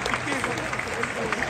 確かにね。